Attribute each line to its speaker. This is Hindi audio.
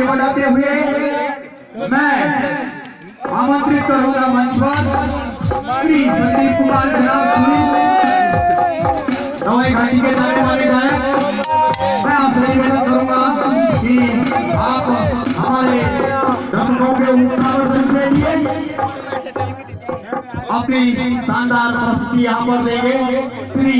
Speaker 1: आगे बढ़ाते हुए मैं आमंत्रित करूँगा मंच पर। श्री संदीप कुमार जनाब सुनील दवाई घाटी के जाने वाले गायक, मैं आपसे निवेदन करूँगा कि आप हमारे दर्शकों के उत्साहवर्धन के लिए अपनी शानदार प्रस्तुति यहाँ पर देंगे। श्री